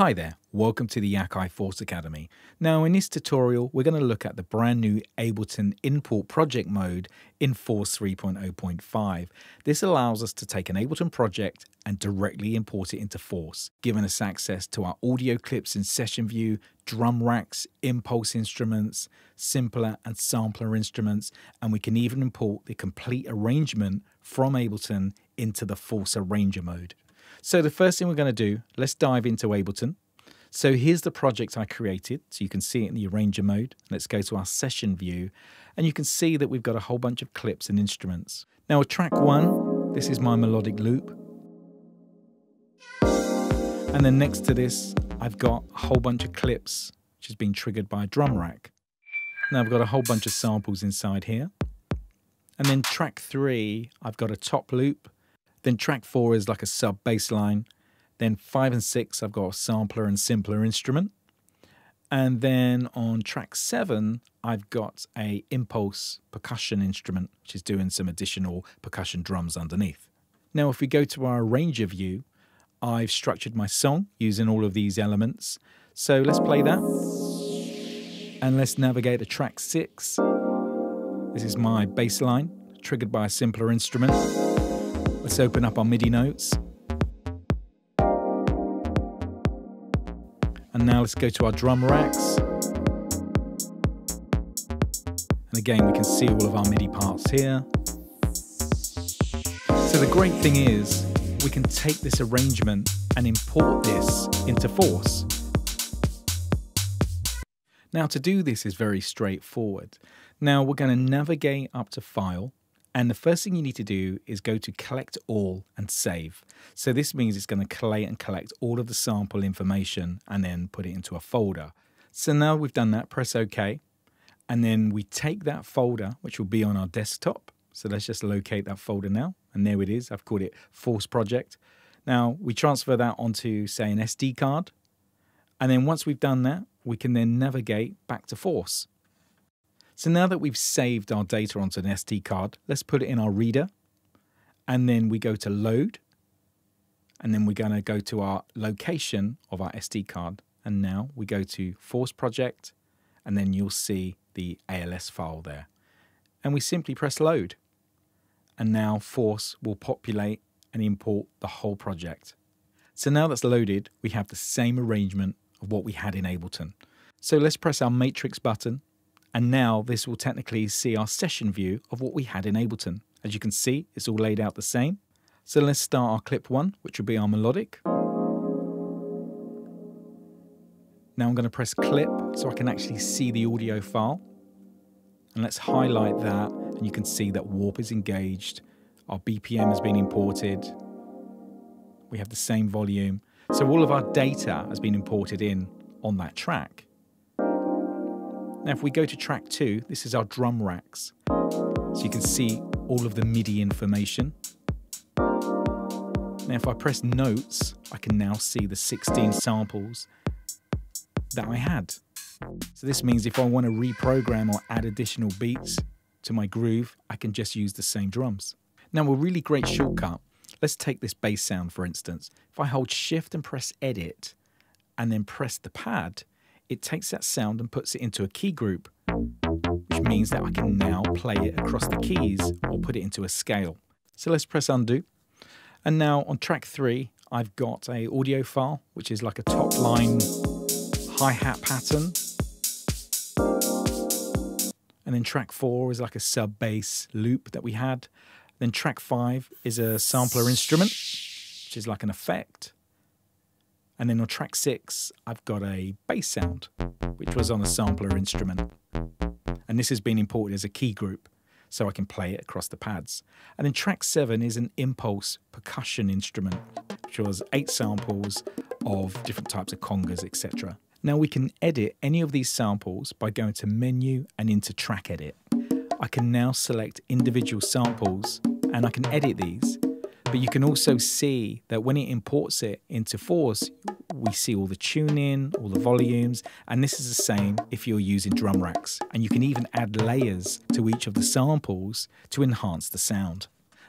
Hi there, welcome to the Akai Force Academy. Now in this tutorial we're going to look at the brand new Ableton import project mode in Force 3.0.5. This allows us to take an Ableton project and directly import it into Force, giving us access to our audio clips in session view, drum racks, impulse instruments, simpler and sampler instruments, and we can even import the complete arrangement from Ableton into the Force Arranger mode. So the first thing we're going to do, let's dive into Ableton. So here's the project I created. So you can see it in the arranger mode. Let's go to our session view and you can see that we've got a whole bunch of clips and instruments. Now track one, this is my melodic loop. And then next to this, I've got a whole bunch of clips, which has been triggered by a drum rack. Now I've got a whole bunch of samples inside here. And then track three, I've got a top loop then track four is like a sub bass line. Then five and six, I've got a sampler and simpler instrument. And then on track seven, I've got a impulse percussion instrument, which is doing some additional percussion drums underneath. Now, if we go to our arranger view, I've structured my song using all of these elements. So let's play that. And let's navigate to track six. This is my bass line, triggered by a simpler instrument. Let's open up our MIDI notes. And now let's go to our drum racks. And again, we can see all of our MIDI parts here. So the great thing is, we can take this arrangement and import this into Force. Now to do this is very straightforward. Now we're going to navigate up to File, and the first thing you need to do is go to collect all and save. So this means it's going to collate and collect all of the sample information and then put it into a folder. So now we've done that, press OK. And then we take that folder, which will be on our desktop. So let's just locate that folder now. And there it is. I've called it Force Project. Now we transfer that onto, say, an SD card. And then once we've done that, we can then navigate back to Force. So now that we've saved our data onto an SD card, let's put it in our reader. And then we go to load. And then we're going to go to our location of our SD card. And now we go to Force Project. And then you'll see the ALS file there. And we simply press load. And now Force will populate and import the whole project. So now that's loaded, we have the same arrangement of what we had in Ableton. So let's press our matrix button and now this will technically see our session view of what we had in Ableton. As you can see, it's all laid out the same. So let's start our clip one, which will be our melodic. Now I'm going to press clip so I can actually see the audio file. And let's highlight that and you can see that warp is engaged. Our BPM has been imported. We have the same volume. So all of our data has been imported in on that track. Now if we go to track two, this is our drum racks. So you can see all of the MIDI information. Now if I press notes, I can now see the 16 samples that I had. So this means if I want to reprogram or add additional beats to my groove, I can just use the same drums. Now a really great shortcut, let's take this bass sound for instance. If I hold shift and press edit and then press the pad, it takes that sound and puts it into a key group, which means that I can now play it across the keys or put it into a scale. So let's press undo. And now on track three, I've got a audio file, which is like a top line hi-hat pattern. And then track four is like a sub bass loop that we had. Then track five is a sampler instrument, which is like an effect. And then on track six, I've got a bass sound, which was on a sampler instrument. And this has been imported as a key group, so I can play it across the pads. And then track seven is an impulse percussion instrument, which was eight samples of different types of congas, etc. Now we can edit any of these samples by going to menu and into track edit. I can now select individual samples and I can edit these but you can also see that when it imports it into Force, we see all the tuning, all the volumes, and this is the same if you're using drum racks. And you can even add layers to each of the samples to enhance the sound.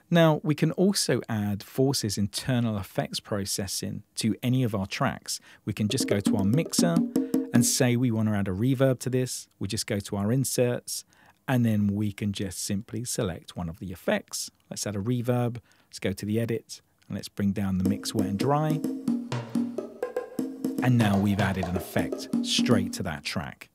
Now, we can also add Force's internal effects processing to any of our tracks. We can just go to our mixer and say we want to add a reverb to this. We just go to our inserts and then we can just simply select one of the effects. Let's add a reverb. Let's go to the edit and let's bring down the mix wet and dry. And now we've added an effect straight to that track.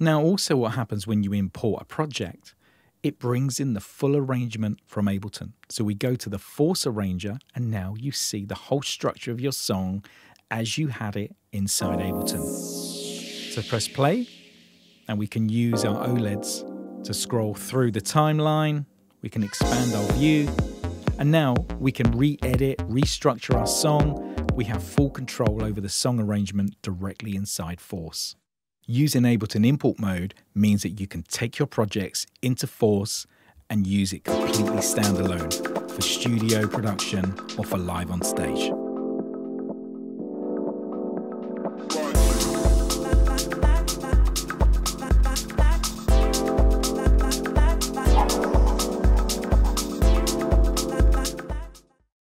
Now, also, what happens when you import a project it brings in the full arrangement from Ableton. So we go to the Force Arranger, and now you see the whole structure of your song as you had it inside Ableton. So press play, and we can use our OLEDs to scroll through the timeline. We can expand our view, and now we can re edit, restructure our song. We have full control over the song arrangement directly inside Force. Using Ableton import mode means that you can take your projects into Force and use it completely standalone for studio production or for live on stage.